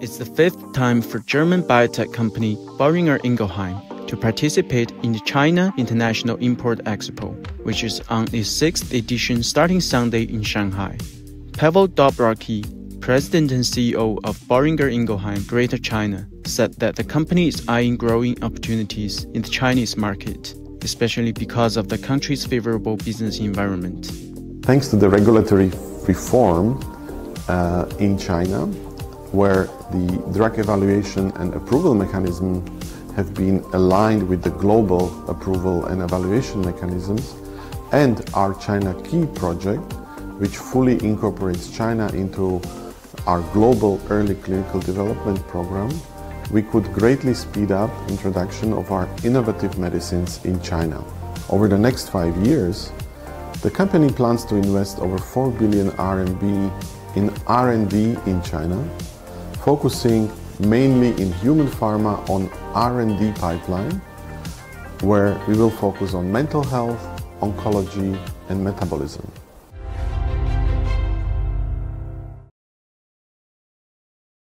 It's the fifth time for German biotech company Boehringer Ingelheim to participate in the China International Import Expo, which is on its sixth edition starting Sunday in Shanghai. Pavel Dobrocky, President and CEO of Boehringer Ingelheim Greater China, said that the company is eyeing growing opportunities in the Chinese market, especially because of the country's favorable business environment. Thanks to the regulatory reform uh, in China, where the drug evaluation and approval mechanism have been aligned with the global approval and evaluation mechanisms, and our China Key project, which fully incorporates China into our global early clinical development program, we could greatly speed up introduction of our innovative medicines in China. Over the next five years, the company plans to invest over 4 billion RMB in R&D in China focusing mainly in human pharma on R&D pipeline, where we will focus on mental health, oncology, and metabolism.